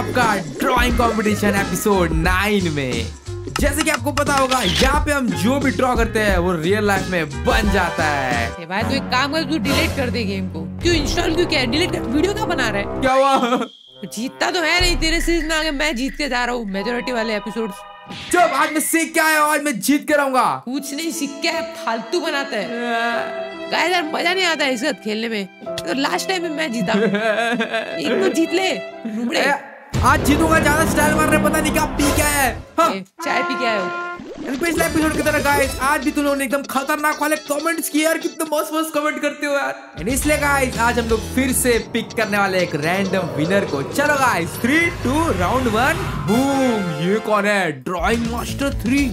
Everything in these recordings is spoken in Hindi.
आपका ड्राइंग कंपटीशन एपिसोड नाइन में। जैसे कि आपको पता होगा यहाँ पे हम जो भी ड्रॉ करते हैं वो रियल लाइफ में बन जाता है। भाई तू एक काम कर तू डिलीट कर दे गेम को। क्यों इंस्टॉल क्यों किया? डिलीट कर वीडियो क्या बना रहा है? क्या हुआ? जीतता तो है नहीं तेरे सीरीज़ में आगे मैं जीत के जा रहा हूँ मेजोरिटी वाले एपिसोड जब आज मैं सीख के आया हूँ, आज मैं जीत के रहूँगा। कुछ नहीं सीख के है फालतू बनाता है। यार मज़ा नहीं आता है साथ खेलने में। तो लास्ट टाइम में मैं जीता। एक तो जीत ले आज जीतूँगा ज़्यादा स्टाइल मार रहे पता नहीं क्या पी क्या है। हाँ। चाय पी के आए हो पिछले एपिसोड की तरह गाइस आज भी तुम लोगों ने एकदम खतरनाक वाले कमेंट्स किए यार कितने मस्त मस्त कमेंट करते हो यार। इसलिए गाइस आज हम लोग फिर से पिक करने वाले एक रैंडम विनर को। चलो guys three two round one boom ये कौन है? ड्राइंग मास्टर थ्री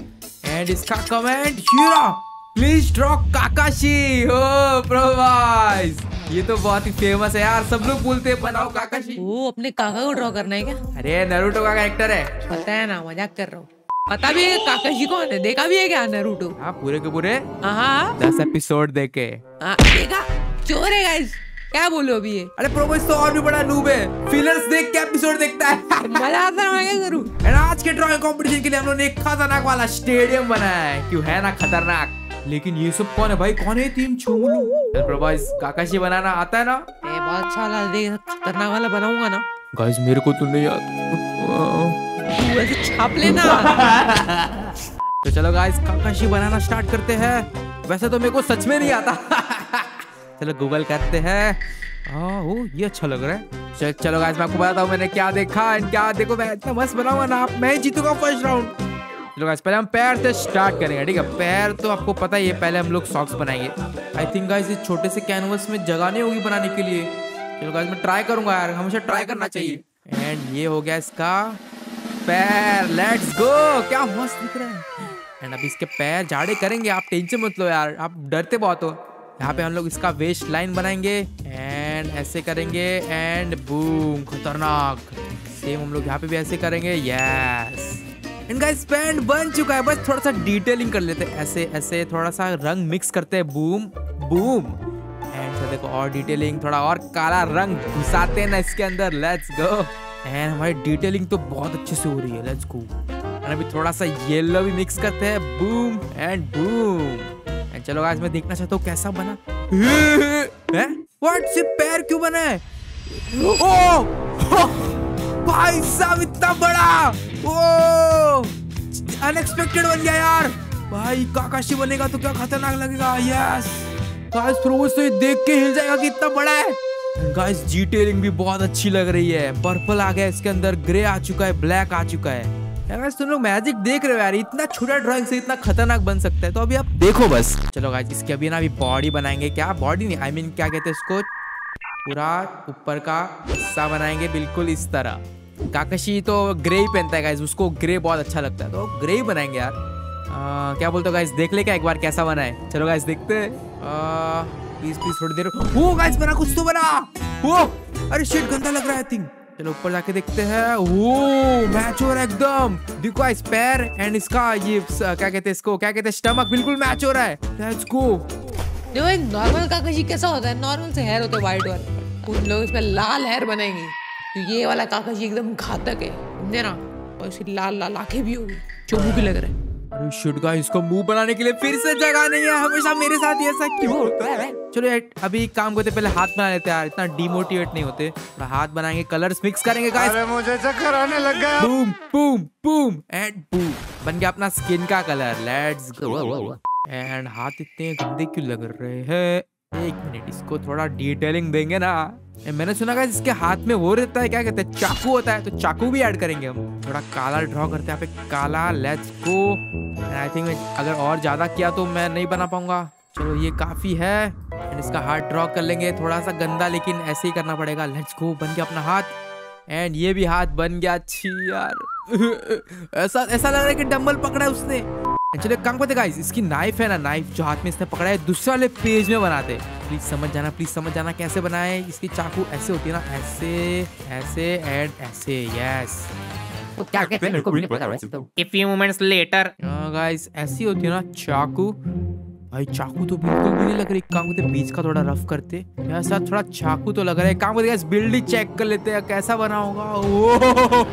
एंड इसका कमेंट हीरा प्लीज़ ड्रॉ काकाशी हो प्रोवाइस ये तो बहुत ही फ़ेमस है यार सब लोग बोलते हैं बनाओ काकाशी वो अपने काका को ड्रॉ करना है क्या? अरे नरूटो का कैरेक्टर है। पता है ना मज़ाक कर रहा हूँ। पता भी है काका जी कौन है? देखा भी है क्या नरूटो? हाँ पूरे के पूरे। हाँ दस एपिसोड देखे। हाँ, देखा? चोर है गाइस क्या बोलो अभी ये? अरे प्रोबोस तो और भी बड़ा नूब है। फिलर्स देख के एपिसोड देखता है। मज़ा आता है मैं क्या करूँ। आज के ड्राइंग कंपटीशन के लिए हम लोगों ने एक खतरनाक वाला स्टेडियम बनाया है। क्यों है ना खतरनाक? लेकिन ये सब कौन है भाई? कौन है तीन चोमलू प्रोबोस काकाशी बनाना आता है ना? ए, बहुत अच्छा देख खतरनाक वाला बनाऊँगा ना। गाइस मेरे को तो नहीं आता तू ऐसे छाप लेना। तो चलो गाइस काकाशी बनाना स्टार्ट करते हैं। वैसे तो मेरे को सच में नहीं आता। चलो गूगल करते हैं। हाँ ओ ये अच्छा लग रहा है। चल चलो गाइस मैं आपको बताता हूँ मैंने क्या देखा and क्या देखो मैं इतना मस्त बनाऊँगा ना आप मैं जीतूँगा फ़र्स्ट राउंड चलो गाइस पहले हम पैर से स्टार्ट करेंगे, ठीक है? पैर तो आपको पता ही है, पहले हम लोग सॉक्स बनाएँगे। आई थिंक गाइस इस छोटे से कैनवस में जगह नहीं होगी बनाने के लिए। चलो गाइस मैं ट्राई करूँगा यार, हमेशा ट्राई करना चाहिए। एंड ये हो गया इसका पैर। लेट्स गो क्या मस्त दिख रहा है। एंड अब इसके पैर झाड़े करेंगे, आप टेंशन मत लो यार, आप डरते बहुत हो। यहाँ पे हम लोग इसका वेस्ट लाइन बनाएँगे एंड ऐसे करेंगे एंड बूम खतरनाक। सेम हम लोग यहाँ पे भी ऐसे करेंगे यस गाइस पैंट बन चुका है। बस थोड़ा सा डिटेलिंग कर लेते हैं। ऐसे ऐसे थोड़ा सा रंग मिक्स करते हैं। बूम बूम एंड देखो और डिटेलिंग थोड़ा और काला रंग घुसाते हैं ना इसके अंदर। लेट्स गो एंड हमारी डिटेलिंग तो बहुत अच्छे से हो रही है। लेट्स गो एंड अभी थोड़ा सा येलो भी मिक्स करते हैं। बूम एंड बूम एंड चलो आज मैं देखना चाहता हूँ कैसा बना। हैं? व्हाट सिर्फ़ पैर क्यों बना है? ओ! भाई साहब, इतना बड़ा! अनएक्सपेक्टेड बन गया यार। भाई काकाशी बनेगा तो क्या खतरनाक लगेगा? यस गाइस प्रोस तो देख के हिल जाएगा कि इतना बड़ा है। गाइस डिटेलिंग भी बहुत अच्छी लग रही है। पर्पल आ गया इसके अंदर ग्रे आ चुका है ब्लैक आ चुका है। यार तुम लोग मैजिक देख रहे हो यार। इतना छोटा ड्राइंग से इतना खतरनाक बन सकता है तो अभी आप देखो बस। चलो गाइस इसकी अभी ना अभी बॉडी बनाएँगे। क्या बॉडी नहीं आई I मीन mean, क्या कहते हैं इसको पूरा ऊपर का हिस्सा बनाएँगे बिल्कुल इस तरह। काकशी तो ग्रे ही पहनता है गाइस उसको ग्रे बहुत अच्छा लगता है। तो ग्रे ही बनाएँगे यार। आ, क्या बोलते हो गाइस देख ले क्या एक बार कैसा बना है। चलो गाइस देखते हैं। प्लीज़ प्लीज़ थोड़ी देर। वो गाइस बना कुछ तो बना। वो अरे शिट गंदा लग रहा है थिंग चलो ऊपर जाके देखते हैं। वो मैच हो रहा है एकदम। देखो गाइस पैर एंड इसका ये क्या कहते हैं इसको? क्या कहते हैं? स्टमक बिल्कुल मैच हो रहा है। लेट्स गो देखो एक नॉर्मल काका जी कैसा होता है? नॉर्मल से हेयर होते हैं व्हाइट वाले। उन लोग इसमें लाल हेयर बनाएँगे। तो ये वाला काका जी एकदम घातक है समझे ना? और इसकी लाल लाल आँखें भी होगी चोमू भी लग रहा है। अरे शिट गाइस इसको मुँह बनाने के लिए फिर से जगह नहीं है हमेशा मेरे साथ ये ऐसा क्यों होता है? चलो यार अभी एक काम करते पहले हाथ बना लेते हैं यार इतना डिमोटिवेट नहीं होते। थोड़ा हाथ बनाएँगे कलर्स मिक्स करेंगे गाइस अरे मुझे चक्कर आने लग गया। Boom boom boom and boom बन गया अपना स्किन का कलर लेट्स गो एंड हाथ इतने गंदे क्यों लग रहे हैं? एक मिनट, इसको थोड़ा डिटेलिंग देंगे ना। मैंने सुना था इसके हाथ में वो रहता है, क्या कहते हैं, चाकू होता है तो चाकू भी ऐड करेंगे हम। थोड़ा काला ड्रॉ करते हैं पे काला लेट्स गो आई थिंक अगर और ज़्यादा किया तो मैं नहीं बना पाऊँगा। चलो, ये काफ़ी है। एंड इसका हाथ ड्रॉ कर लेंगे, थोड़ा सा गंदा, लेकिन ऐसे ही करना पड़ेगा। लेट्स गो बन गया अपना हाथ। एंड ये भी हाथ बन गया अच्छी यार। ऐसा ऐसा लग रहा है कि डम्बल पकड़ा है उसने। चलो एक काम करते गाइस इसकी नाइफ है ना नाइफ जो हाथ में इसने पकड़ा है दूसरे वाले पेज में बनाते प्लीज़ समझ जाना प्लीज़ समझ जाना कैसे बनाए. इसकी चाकू ऐसे होती है ना ऐसे ऐसे एंड ऐसे. यस क्या कहते हैं? A few moments later. Guys ऐसी होती है ना चाकू. भाई चाकू तो बिल्कुल भी नहीं लग रही. काम करते बीच का थोड़ा रफ करते. यार थोड़ा चाकू तो लग रहा है. काम करते चेक कर लेते हैं कैसा बना होगा. ओह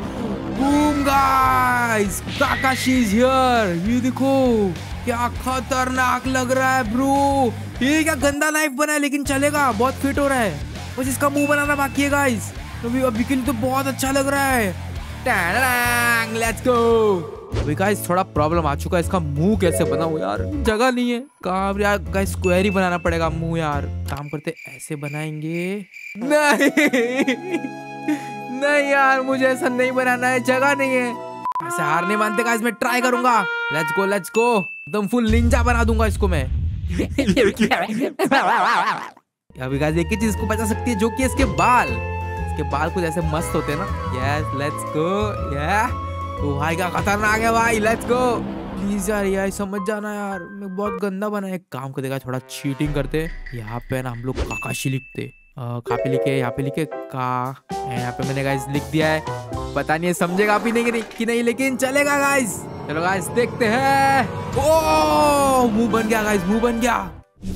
boom guys Kakashi is here ये देखो, क्या खतरनाक लग रहा है ब्रो ये क्या गंदा नाइफ बना है, लेकिन चलेगा, बहुत फिट हो रहा है। बस इसका मुँह बनाना बाकी है गाइस अभी अभी के लिए तो बहुत अच्छा लग रहा है। लेट्स गो अभी गाइस थोड़ा प्रॉब्लम आ चुका है, इसका मुँह कैसे बनाऊँ यार? जगह नहीं है। कहाँ यार गाइस स्क्वायर ही बनाना पड़ेगा मुँह यार। काम करते ऐसे बनाएँगे। नहीं! नहीं यार, मुझे ऐसा नहीं बनाना है, जगह नहीं है। ऐसे हार नहीं मानते गाइस मैं ट्राई करूँगा। लेट्स गो लेट्स गो एकदम फुल निंजा बना दूँगा इसको मैं। अभी गाइस एक ही चीज़ को बचा सकती है, जो कि इसके बाल। इसके बाल कुछ ऐसे मस्त होते हैं ना। यस लेट्स गो या ओ भाई का खतरनाक है भाई। लेट्स गो प्लीज़ यार यार समझ जाना यार। मैं बहुत गंदा बना एक काम को देखा थोड़ा चीटिंग करते। यहाँ पे ना हम लोग काकाशी लिखते। कहाँ पे लिखे यहाँ पे लिखे का यहाँ पे मैंने गाइस लिख दिया है। पता नहीं है समझेगा भी नहीं कि नहीं, लेकिन चलेगा गाइस चलो गाइस देखते हैं। ओ मुँह बन गया गाइस मुँह बन गया।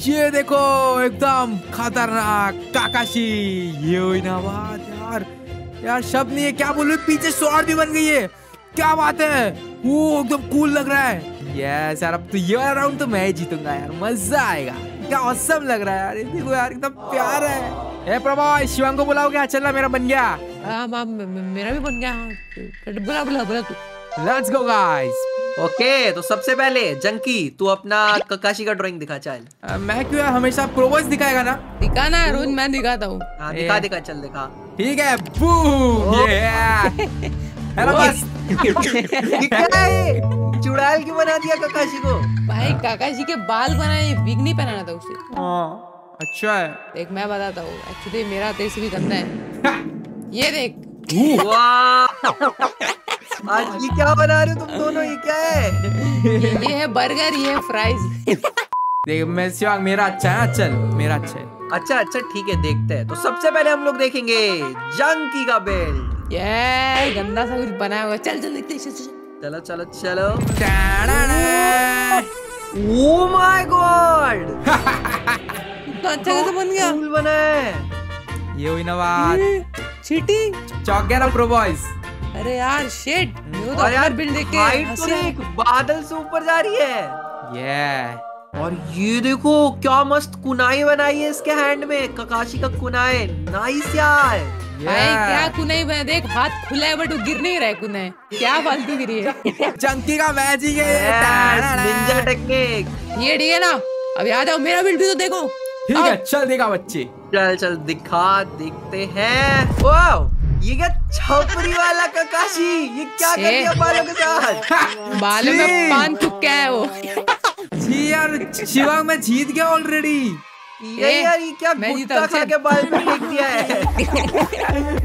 ये देखो एकदम खतरनाक काकाशी। ये हुई ना बात यार। यार शब्द नहीं है क्या बोलूँ? पीछे स्वॉर्ड भी बन गई है। क्या बात है? वो एकदम कूल लग रहा है। यस यार अब तो ये राउंड तो मैं जीतूँगा यार। मज़ा आएगा। क्या औसम लग रहा है यार ये देखो यार एकदम प्यार है। ए प्रभा शिवांग को बुलाओ क्या? चलना मेरा बन गया। हाँ हाँ, मेरा भी बन गया। हाँ। बुला बुला बुला तू। लेट्स गो गाइस ओके तो सबसे पहले जंकी तू अपना ककाशी का ड्राइंग दिखा चल। मैं क्यों यार हमेशा प्रोवोस दिखाएगा ना? दिखाना है रोज मैं दिखाता हूँ। हाँ दिखा दिखा चल दिखा। ठीक है बूम हेलो बस क्या है? चुड़ैल क्यों बना दिया ककाशी को? भाई काका जी के बाल बनाए विग नहीं पहनाना था उसे। अच्छा है। देख मैं बताता हूँ। एक्चुअली मेरा तेरे से भी गंदा है। ये देख। आज ये क्या बना रहे हो तुम दोनों? ये क्या है? ये है बर्गर ये है फ्राइज देख मैं शिवांग मेरा अच्छा है चल मेरा अच्छा है। अच्छा अच्छा ठीक है देखते हैं। तो सबसे पहले हम लोग देखेंगे जंकी का बेल्ट ये गंदा सा कुछ बनाया हुआ चल चल देखते हैं, चल, चल, चल। ओ माय गॉड तो अच्छा कैसे बन गया। कूल बना है। ये हुई ना बात चीटिंग चौक गया ना प्रो बॉयज़ अरे यार शेट वो तो और यार बिल्ड देख के हाइट तो। देख बादल से ऊपर जा रही है। ये और ये देखो क्या मस्त कुनाई बनाई है इसके हैंड में ककाशी का कुनाई। नाइस यार। भाई क्या कुनाई बना देख हाथ खुला है बट वो गिर नहीं रहा है कुनाई क्या फालतू गिरी है? चंकी का मैजिक है ये। निंजा ठीक है ना? अब याद आओ मेरा बिल्ड भी तो देखो। ठीक है। चल देखा बच्चे। चल चल दिखा देखते हैं। ये क्या छपरी वाला ककाशी? ये क्या कर। दिया बालों के साथ? बालों में पान चुका है वो। जी यार शिवांग मैं जीत गया ऑलरेडी ये यार ये क्या गुटखा खा के बाल पे फेंक दिया है?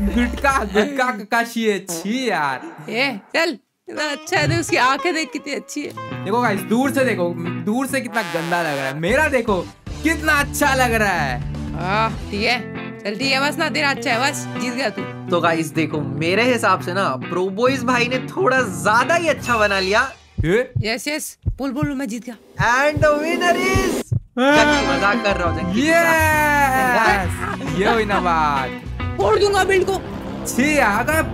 गुटका गुटका काशी है छी यार। ए चल इतना अच्छा है उसकी आँखें देख कितनी अच्छी है। देखो गाइस दूर से देखो दूर से कितना गंदा लग रहा है। मेरा देखो कितना अच्छा लग रहा है। हाँ ठीक है। चल ठीक है बस ना तेरा अच्छा है बस जीत गया तू। तो गाइस देखो मेरे हिसाब से ना प्रोबोइज भाई ने थोड़ा ज़्यादा ही अच्छा बना लिया। यस यस बोल बोल मैं जीत गया। एंड द विनर इज़ मज़ाक कर रहा हूँ! ये हुई ना बात। फोड़ दूँगा बिल्ड को। छी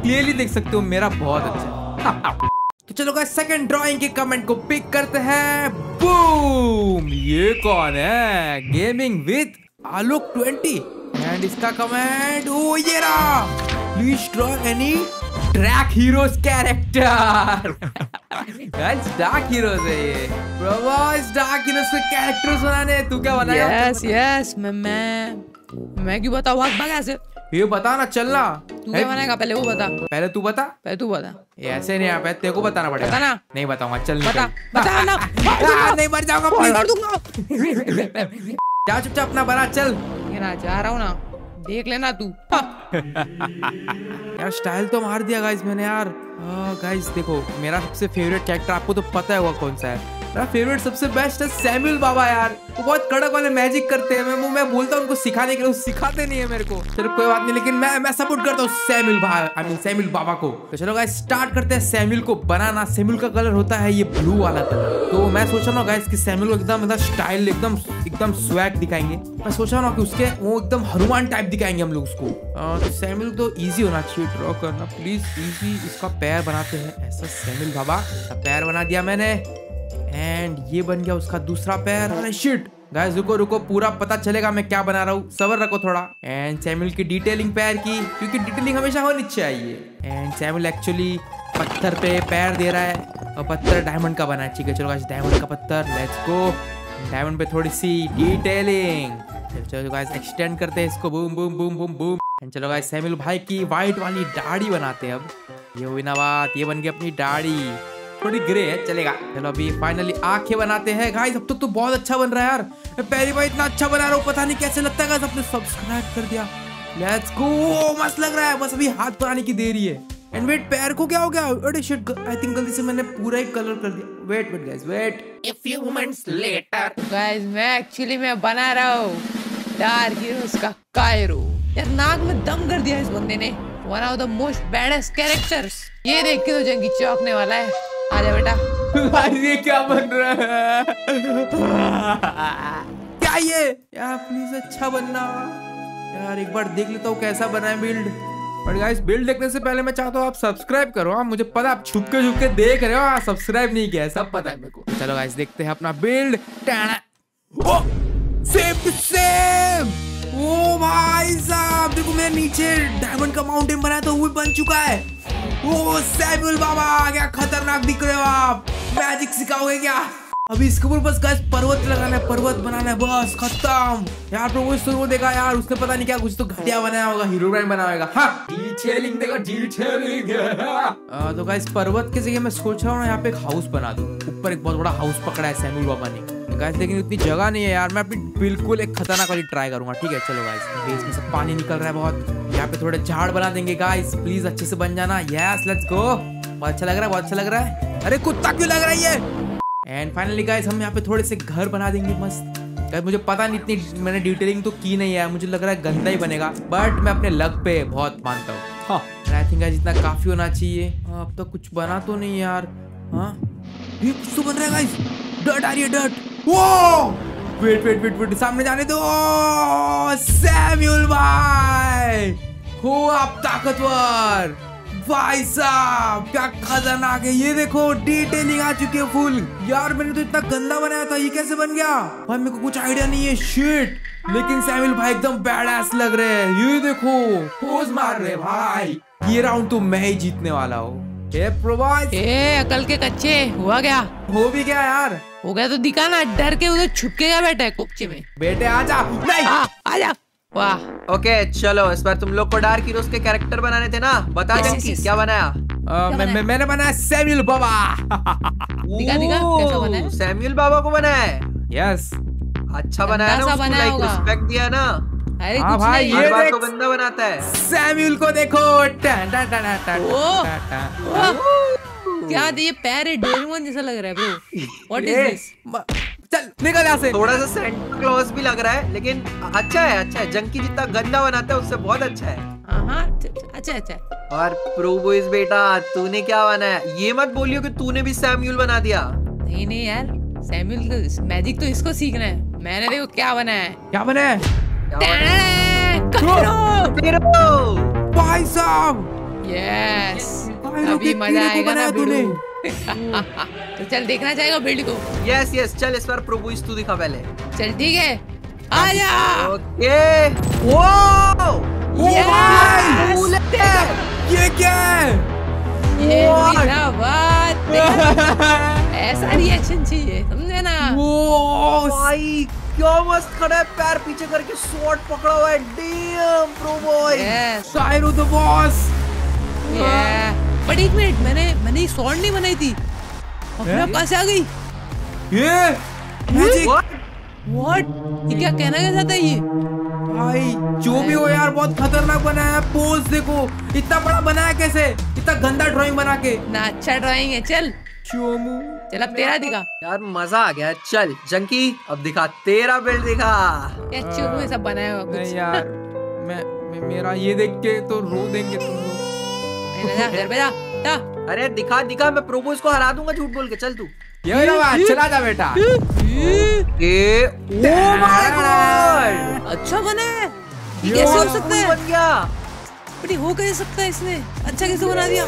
क्लियरली देख सकते हो मेरा बहुत अच्छा तो चलो गाइस सेकंड ड्राइंग के कमेंट को पिक करते हैं। बूम ये कौन है? गेमिंग विद आलोक 20 एंड इसका कमेंट ओ ये रहा। Please draw any track heroes character guys dark heroes है ये। प्रोवाइस डार्क हीरोज के कैरेक्टर्स बनाने। तू क्या बनाएगा यस यस मैं मैं मैं क्यों बताऊँ? भाग भाग ऐसे। ये बता ना चलना तू क्या बनाएगा? पहले वो बता। पहले तू बता। पहले तू बता। ये ऐसे नहीं आ पाए तेरे को बताना पड़ेगा। बता ना। नहीं बताऊँगा चल बता बता ना। नहीं मर जाऊँगा फोड़ please। दूँगा। जा चुपचाप अपना बना चल। ये ना जा रहा हूँ ना। देख लेना तू। हाँ। यार स्टाइल तो मार दिया गाइस मैंने यार। गाइस देखो, मेरा सबसे फेवरेट कैरेक्टर आपको तो पता है वो कौन सा है। मेरा फेवरेट सबसे बेस्ट है सैमुअल बाबा यार। वो बहुत कड़क वाले मैजिक करते हैं। मैं मैं बोलता हूँ उनको सिखाने के लिए सिखाते नहीं है मेरे को। चलो, कोई बात नहीं, लेकिन मैं मैं सपोर्ट करता हूँ सैमुअल भाई आई मीन सैमुअल बाबा को। तो चलो गाइस स्टार्ट करते हैं सैमुअल को बनाना। सैमुअल का कलर होता है ये ब्लू वाला कलर तो मैं सोच रहा हूँ गाइस कि सैमुअल को एकदम एकदम स्टाइल एकदम एकदम स्वैग दिखाएँगे। मैं सोच रहा हूँ कि उसके वो एकदम हनुमान टाइप दिखाएँगे हम लोग उसको। तो सैमुअल तो इजी होना चाहिए ड्रॉ करना। प्लीज़ इजी इसका पैर बनाते हैं। ऐसा सैमुअल बाबा पैर बना दिया मैंने। एंड ये बन गया उसका दूसरा पैर। अरे शिट गाइस रुको रुको, पूरा पता चलेगा मैं क्या बना रहा हूँ। सबर रखो थोड़ा। एंड सैमुअल की डिटेलिंग पैर की, क्योंकि डिटेलिंग हमेशा होनी चाहिए। एंड सैमुअल एक्चुअली पत्थर पे पैर दे रहा है। और पत्थर डायमंड का बना है। ठीक है, चलो गाइस डायमंड का पत्थर लेट्स गो डायमंड पे थोड़ी सी डिटेलिंग चलो गाइस एक्सटेंड करते हैं इसको। Boom boom boom boom boom and चलो गाइस सैमुअल भाई की वाइट वाली दाढ़ी बनाते हैं अब। ये हुई ना बात ये बन गई अपनी दाढ़ी। थोड़ी ग्रे है चलेगा। चलो अभी फाइनली आँखें बनाते हैं। गाइस अब तक तो बहुत अच्छा बन रहा है यार। मैं पहली बार इतना अच्छा बना रहा हूँ पता नहीं कैसे लगता है। गाइस आपने सब्सक्राइब कर दिया। लेट्स गो मस्त लग रहा है। बस अभी हाथ बनाने की देरी है। एंड वेट पैर को क्या हो गया? अरे शिट आई थिंक गलती से मैंने पूरा ही कलर कर दिया। Wait wait guys wait a few moments later guys मैं एक्चुअली मैं बना रहा हूँ। डार्क हीरोज का कायरो यार नाक में दम कर दिया इस बंदे ने। One of the most baddest characters ये देख के तो जंगी चौंकने वाला है। आजा बेटा। ये क्या बन रहा है? क्या ये? यार प्लीज़ अच्छा बनना यार, एक बार देख लेता हूँ कैसा बना है बिल्ड बट गाइस बिल्ड देखने से पहले मैं चाहता हूँ आप सब्सक्राइब करो। हाँ मुझे पता आप छुप के छुप के देख रहे हो। हाँ सब्सक्राइब नहीं किया है, सब पता है मेरे को। चलो गाइस देखते हैं अपना build oh same to same oh भाई साहब, देखो मैं नीचे डायमंड का माउंटेन बनाया था वो बन चुका है। ओ सैमुअल बाबा क्या खतरनाक दिख रहे हो आप? मैजिक सिखाओगे क्या? अभी इसके ऊपर बस गाइस पर्वत लगाना है पर्वत बनाना है बस खत्म। यार प्रभु शुरू देखा यार उसने पता नहीं क्या कुछ तो घटिया बनाया होगा हीरो ब्रांड बना होगा। हाँ। डिटेलिंग देखो डिटेलिंग आ, तो गाइस पर्वत के जगह मैं सोच रहा हूँ यहाँ पे एक हाउस बना दूँ। ऊपर एक बहुत बड़ा हाउस पकड़ा है सैमुअल बाबा ने। गाइस लेकिन इतनी जगह नहीं है यार। मैं अपनी बिल्कुल एक खतरनाक वाली ट्राई करूँगा। ठीक है चलो गाइस बेस में से पानी निकल रहा है बहुत। यहाँ पे थोड़े झाड़ बना देंगे गाइस प्लीज़ अच्छे से बन जाना। यस लेट्स गो बहुत अच्छा लग रहा है बहुत अच्छा लग रहा है। अरे कुत्ता क्यों लग रहा है ये? एंड फाइनली गाइस हम यहाँ पे थोड़े से घर बना देंगे मस्त। गाइस मुझे पता नहीं इतनी मैंने डिटेलिंग तो की नहीं है। मुझे लग रहा है गंदा ही बनेगा। बट मैं अपने लक पे बहुत मानता हूँ। आई थिंक जितना काफ़ी होना चाहिए। अब तक कुछ बना तो नहीं यार। हाँ? ये कुछ तो बन रहा है गाइस डर्ट आ रही है डर्ट वो वेट वेट वेट वेट सामने जाने दो। सैम्यूल भाई हो आप ताकतवर। भाई साहब क्या खतरनाक है। ये देखो डिटेलिंग आ चुकी है फुल यार मैंने तो इतना गंदा बनाया था ये कैसे बन गया? भाई मेरे को कुछ आइडिया नहीं है शिट लेकिन सैमुअल भाई एकदम बैड लग रहे हैं। ये देखो पोज मार रहे भाई। ये राउंड तो मैं ही जीतने वाला हूँ। ए प्रोवाइज ए अकल के कच्चे हुआ क्या? हो भी गया यार। हो गया तो दिखा ना डर के उधर छुप के क्या बैठा है कुपचे में? बेटे आजा। नहीं। आ, आजा। वाह। ओके चलो इस बार तुम लोग को डार्क हीरोज के कैरेक्टर बनाने थे ना? बता Yes, जंकी yes. क्या बनाया? अ, मैं, मैं, मैंने बनाया सैमुअल बाबा। दिखा, दिखा, कैसा बना है? सैमुअल बाबा को बनाया है? यस अच्छा बनाया ना उसको लाइक रिस्पेक्ट दिया ना। अरे हाँ कुछ भाई, ये हर बार देख- तो बंदा बनाता है। सैमुअल को देखो। क्या ये पैर है डोरेमोन जैसा लग रहा है ब्रो व्हाट इज़ दिस चल निकल यहाँ से. थोड़ा सा सेंटा क्लॉज भी लग रहा है लेकिन अच्छा है अच्छा है. जंकी जितना गंदा बनाता है उससे बहुत अच्छा है. हाँ अच्छा अच्छा और प्रो बॉयज़ बेटा तूने क्या बनाया? ये मत बोलियो कि तूने भी सैम्यूल बना दिया. नहीं नहीं यार सैमुअल को मैजिक तो इसको सीखना है. मैंने देखो क्या बनाया है. क्या बना है? बनाया? कायरो भाई साहब! यस कायरो अभी मज़ा आएगा ना। तो चल देखना चाहेगा बिल्ड को। यस यस चल इस बार प्रभु बॉयज़ तू दिखा पहले। चल ठीक है। आजा ओके। वाओ ओ भाई कूल है। ये क्या है? ये? बात ऐसा रिएक्शन चाहिए समझे ना? वो भाई क्या मस्त खड़ा है पैर पीछे करके स्वॉर्ड पकड़ा हुआ है। डैम प्रो बॉय यस साइरो द बॉस बट एक मिनट मैंने मैंने सॉन्ड नहीं बनाई थी। अपने हैं? पास आ गई। ये? मैजिक व्हाट ये क्या कहना क्या चाहता है ये? भाई जो भी हो यार बहुत खतरनाक बनाया है। पोज देखो इतना बड़ा बनाया कैसे? इतना गंदा ड्राइंग बना के। ना अच्छा ड्राइंग है चल। चोमू। चल अब तेरा दिखा। यार मज़ा आ गया चल। जंकी अब दिखा तेरा बिल्ड दिखा। ये चुप में सब बनाया हुआ नहीं कुछ। यार मैं, मैं मेरा ये देख के तो रो देंगे तुम लोग। अरे दिखा दिखा मैं प्रोपोज को हरा दूँगा झूठ बोल के चल तू। ये चला जा बेटा। Ah oh my god. अच्छा बना। कैसे हो सकता है? बन गया। बट हो कैसे सकता है इसने? अच्छा कैसे बना दिया?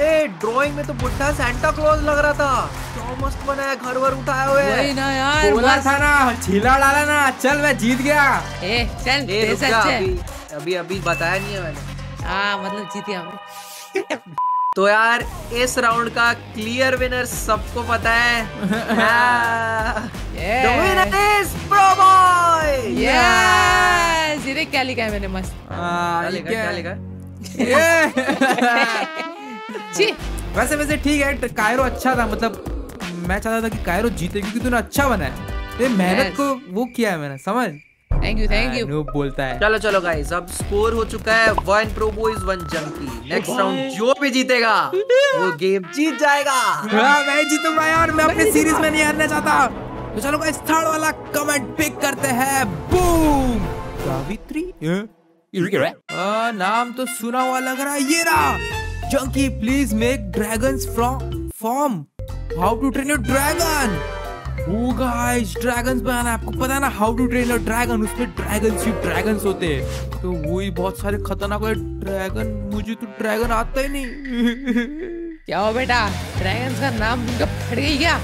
ए ड्राइंग में तो बुढ़ा सैंटा क्लॉज लग रहा था। क्या मस्त बनाया घर वर उठाए हुए। वही ना यार बोला था ना छिला डाला ना चल मैं जीत गया। ए चल ए अच्छा है। अभी अभी बताया नहीं है मैंने। हाँ मतलब जीत गया। तो यार इस राउंड का क्लियर विनर सबको पता है। हाँ। क्या लिखा है मैंने मस्त। हाँ, क्या लिखा क्या है? ये वैसे वैसे ठीक है कायरो अच्छा था मतलब मैं चाहता था कि कायरो जीते क्योंकि तूने अच्छा बनाया ये मेहनत Yes. को वो किया है मैंने समझ? Thank you thank you Anoop बोलता है। चलो चलो गाइस अब स्कोर हो चुका है one pro boys one junkie next round जो भी जीतेगा वो गेम जीत जाएगा। हाँ, मैं जीतूँगा यार मैं अपने सीरीज़ में नहीं हारना चाहता। तो चलो गाइस थर्ड वाला कमेंट पिक करते हैं। बूम सावित्री आ, नाम तो सुना हुआ लग रहा है ये रहा। Junkie please make dragons from form how to train your dragon oh guys dragons बनाना है आपको पता है ना how to train your dragon उसमें ड्रैगन्स ही ड्रैगन्स होते हैं। तो वही बहुत सारे खतरनाक वाले ड्रैगन मुझे तो ड्रैगन आता ही नहीं। क्या हो बेटा? ड्रैगन्स का नाम तुमका फट गई क्या?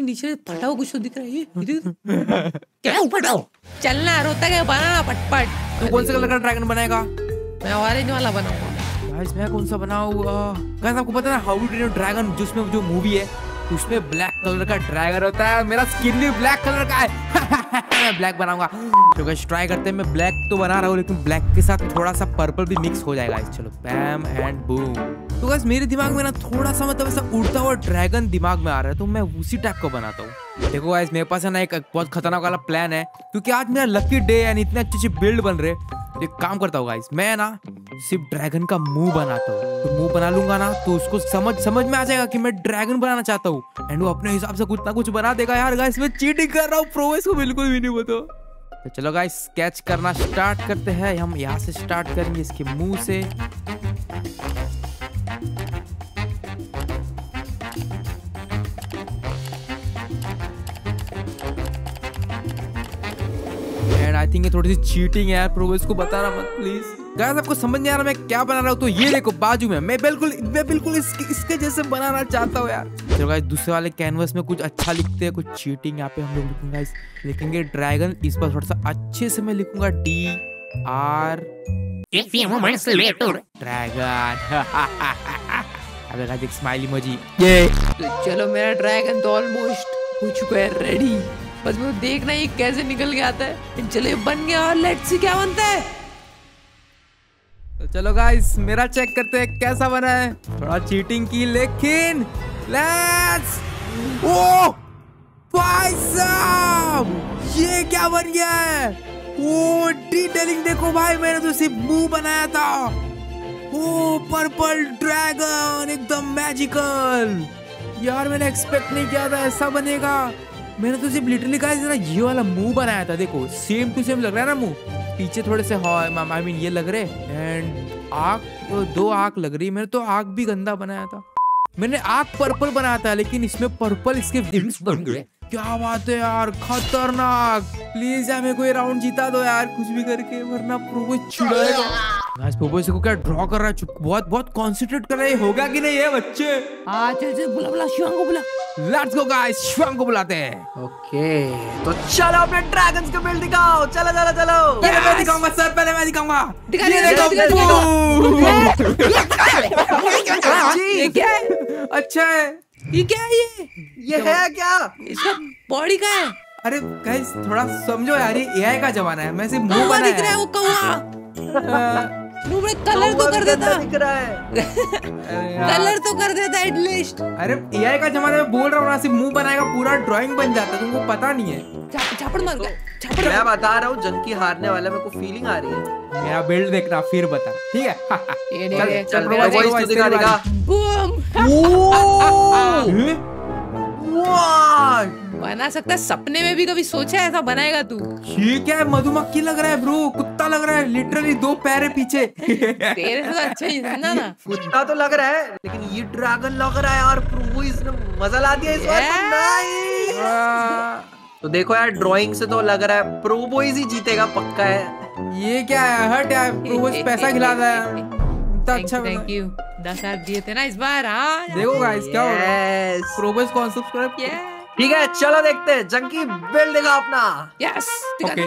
नीचे फटा हुआ कुछ तो दिख रहा है। क्या फटा हुआ? चलना रोता क्या बनाना पटपट तू कौन से कलर का ड्रैगन बनाएगा मैं ऑरेंज वाला बनाऊँगा। गाइस मैं कौन सा बनाऊँ गाइस आपको पता है ना हाउ टू ट्रेन ड्रैगन जिसमें जो मूवी है उसमें ब्लैक कलर का ड्रैगन होता है। मेरा स्किन भी ब्लैक कलर का है। मैं ब्लैक बनाऊँगा। तो गाइस ट्राई करते हैं। मैं ब्लैक तो बना रहा हूँ, लेकिन ब्लैक के साथ थोड़ा सा पर्पल भी मिक्स हो जाएगा. चलो बैम एंड बूम तो गाइस मेरे दिमाग में ना थोड़ा सा मतलब ऐसा उड़ता हुआ ड्रैगन दिमाग में आ रहा है तो मैं उसी टाइप को बनाता हूँ। देखो गाइस मेरे पास है ना एक बहुत खतरनाक वाला प्लान है, क्योंकि आज मेरा लकी डे है इतने अच्छे अच्छे बिल्ड बन रहे। एक काम करता हूँ गाइस मैं ना सिर्फ़ ड्रैगन का मुँह बनाता हूँ. तो मुँह बना लूँगा ना तो उसको समझ समझ में आ जाएगा कि मैं ड्रैगन बनाना चाहता हूँ. एंड वो अपने हिसाब से कुछ ना कुछ बना देगा यार गाइस मैं चीटिंग कर रहा हूँ प्रोवेस को बिल्कुल भी नहीं बताओ. तो चलो गाइस स्केच करना स्टार्ट करते हैं. हम यहाँ से स्टार्ट करेंगे इसके मुँह से. आई थिंक ये थोड़ी सी चीटिंग है यार प्रोवेस को बताना मत प्लीज़ गाइस आपको समझ नहीं आ रहा मैं क्या बना रहा हूँ तो ये देखो बाजू में मैं बिल्कुल मैं बिल्कुल इसके, इसके जैसे बनाना चाहता हूँ यार. चलो गाइस दूसरे वाले कैनवस में कुछ अच्छा लिखते हैं कुछ चीटिंग यहाँ पे हम लोग लिखेंगे गाइस लिखेंगे ड्रैगन इस पर थोड़ा सा अच्छे से मैं लिखूँगा डी आर ड्रैगन अबे गाइस एक स्माइली इमोजी ये चलो मेरा ड्रैगन तो ऑलमोस्ट हो चुका है रेडी बस मुझे देखना ही कैसे निकल के आता है। चलो ये बन गया और लेट्स सी क्या बनता है। तो चलो गाइस मेरा चेक करते हैं कैसा बना है। थोड़ा चीटिंग की, लेकिन लेट्स ओ भाई साहब, ये क्या बन गया है? ओ डिटेलिंग देखो भाई, मैंने तो सिर्फ़ मुँह बनाया था। ओ पर्पल ड्रैगन एकदम मैजिकल यार मैंने एक्सपेक्ट नहीं किया था ऐसा बनेगा। मैंने तो सिर्फ़ लिटरली कहा ना ये वाला मुँह बनाया था, देखो सेम टू सेम लग रहा है ना मुँह? पीछे थोड़े से आई मीन ये लग रहे एंड आग तो दो आग लग रही मैंने तो आग भी गंदा बनाया था। मैंने आग पर्पल बनाया था, लेकिन इसमें पर्पल इसके विंग्स बन गए। क्या बात है यार, खतरनाक। प्लीज़ यार, मेरे को ये राउंड जीता दो यार, कुछ भी करके, वरना प्रोबो छुड़ाएगा गाइस प्रोबो से को क्या ड्रॉ कर रहा है? चुप- बहुत बहुत कंसंट्रेट कर रहा है। होगा कि नहीं है बच्चे? हाँ चल चल बुला बुला शिवांग को बुला। लेट्स गो गाइस श्वांग को बुलाते हैं। ओके तो चलो अपने ड्रैगन्स का बिल्ड दिखाओ। चलो चलो चलो। पहले मैं दिखाऊँगा सर पहले मैं दिखाऊँगा। दिखा, ये देखो ये क्या है? अच्छा है। ये क्या है ये? ये है क्या? इसका बॉडी का है? अरे गाइस थोड़ा समझो यार ये एआई का जमाना है। मैं सिर्फ़ मुँह दिख रहा है वो कौवा। नूबड़े कलर तो कर देता। दिख रहा है। कलर तो कर देता एटलीस्ट अरे एआई का जमाना में बोल रहा हूँ ना सिर्फ़ मुँह बनाएगा पूरा ड्राइंग बन जाता है तुमको पता नहीं है। झापड़ मार गया झापड़ मैं बता रहा हूँ जंकी हारने वाला मेरे को फीलिंग आ रही है। मेरा बिल्ड देखना फिर बता। ठीक है? चल, मेरा वॉइस तो तो दिखा दिखा बूम। बना सकता है सपने में भी कभी सोचा है ऐसा बनाएगा तू। ये क्या है मधुमक्खी लग रहा है ब्रो कुत्ता लग रहा है लिटरली दो पैर है पीछे। तेरे से तो अच्छा ही समझा ना। कुत्ता तो लग रहा है लेकिन ये ड्रैगन लग रहा है यार प्रो इसने मज़ा ला दिया इस बार। तो Yes. तो देखो यार ड्राइंग से तो लग रहा है प्रो बॉयज़ ही जीतेगा पक्का है। ये क्या है? हट यार प्रोवोस पैसा खिलाता है इतना अच्छा थैंक यू दस हज़ार दिए थे ना इस बार हाँ। देखो गाइस क्या हो रहा है। Yes. प्रोवोस को सब्सक्राइब किया ठीक है चलो देखते हैं। जंकी बिल्ड देगा अपना। यस ओके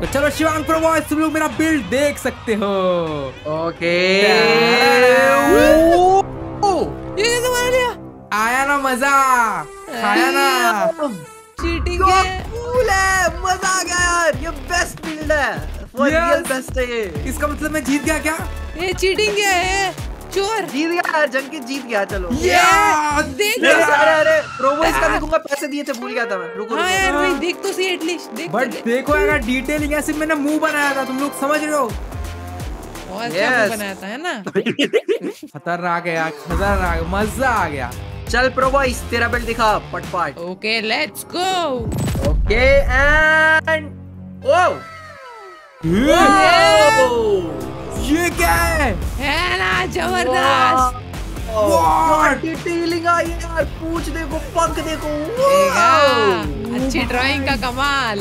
तो चलो शिवांग प्रोवोस तुम लोग मेरा बिल्ड देख सकते हो। ओके ये कैसे मार दिया। आया ना मज़ा। खाया ना। चीटिंग है। cool है। मज़ा आ गया यार। ये बेस्ट बिल्ड है। Yes. रियल बेस्ट है ये। इसका मतलब मैं जीत गया क्या? ये चीटिंग है? चोर जीत गया यार जंकी जीत गया चलो। Yeah! देख अरे अरे अरे प्रोवोइस का देखूँगा पैसे दिए थे भूल गया था मैं। रुको हाँ रुको यार भाई देख तो सही एटलीस्ट देख बट तो। देखो अगर डिटेलिंग ऐसे मैंने मुँह बनाया था तुम लोग समझ रहे हो। और क्या Yes. बनाया था है ना? खतरनाक है यार खतरनाक मज़ा आ गया। चल प्रोवोइस तेरा बिल्ड दिखा पटपट okay let's go okay and oh ये क्या है? है ना ज़बरदस्त। आई है यार। पूछ देखो पंख देखो। अच्छी ड्राइंग का कमाल।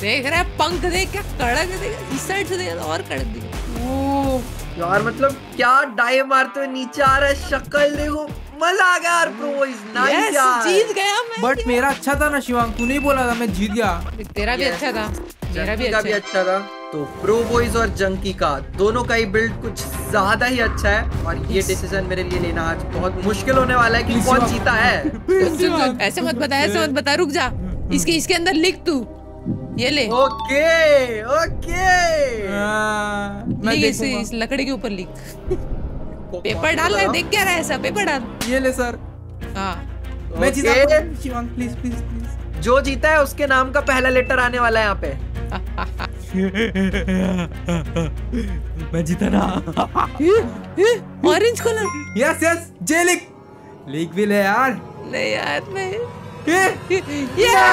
देख रहा है पंख देख क्या कड़क देख इस साइड से देख और कड़क दिख। ओ, यार मतलब क्या डाई मारते हुए नीचे आ रहा है? शक्ल देखो मज़ा आ गया यार प्रोवोइस नाइस यार। जीत गया मैं बट मेरा अच्छा था ना शिवांग तू नहीं बोला था मैं जीत गया। तेरा भी अच्छा था। मेरा भी अच्छा। अच्छा था। तो प्रो बॉयज़ और जंकी का दोनों का ही बिल्ड कुछ ज़्यादा ही अच्छा है और ये डिसीज़न मेरे लिए लेना आज बहुत मुश्किल होने वाला है कि कौन जीता है। ऐसे मत बता। ऐसे मत बता रुक जा। इसके इसके अंदर लिख तू। ये ले। Okay okay. मैं लिख इस, लकड़ी के ऊपर लिख। पेपर डाल रहा है देख क्या रहा है ऐसा पेपर डाल। ये ले सर। हाँ। मैं जीता शिवांग प्लीज़ प्लीज़ प्लीज़ जो जीता है उसके नाम का पहला लेटर आने वाला है यहाँ पे। मैं जीता ना। Orange colour yes yes J लिख लिख भी ले यार। नहीं यार मैं ये ये गया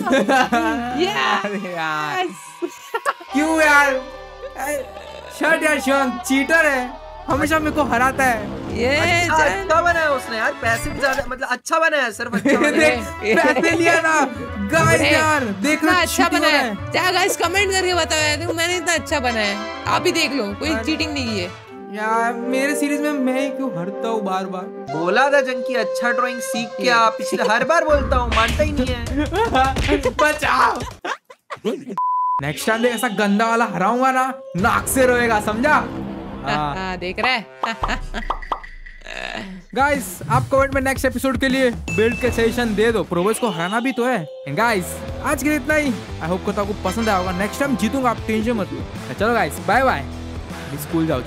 अरे यार। क्यों यार? शर्ट यार शिवांग चीटर है। हमेशा मेरे को हराता है। ये अच्छा अच्छा बनाया उसने यार पैसे भी ज़्यादा मतलब अच्छा बनाया है, सिर्फ़ अच्छा बनाया पैसे लिया ना। गाइस यार देख लो अच्छा बनाया क्या गाइस कमेंट करके बताओ यार मैंने इतना अच्छा बनाया आप ही देख लो कोई चीटिंग नहीं की है। यार मेरे सीरीज़ में मैं ही क्यों हरता हूँ बार बार बोला था जंकी अच्छा ड्राइंग सीख के आ पिछले हर बार बोलता हूँ मानता ही नहीं है। बचाओ। नेक्स्ट टाइम ऐसा गंदा वाला हराऊँगा ना नाक से रोएगा समझा? हाँ। हाँ, देख रहे गाइस आप कमेंट में नेक्स्ट एपिसोड के लिए बिल्ड के सजेशन दे दो। प्रोवेस को हराना भी तो है। गाइस आज के लिए इतना ही। आई होप को तो आपको पसंद आया होगा। नेक्स्ट टाइम जीतूँगा आप टेंशन मत लो। चलो गाइस बाय बाय स्कूल जाओ।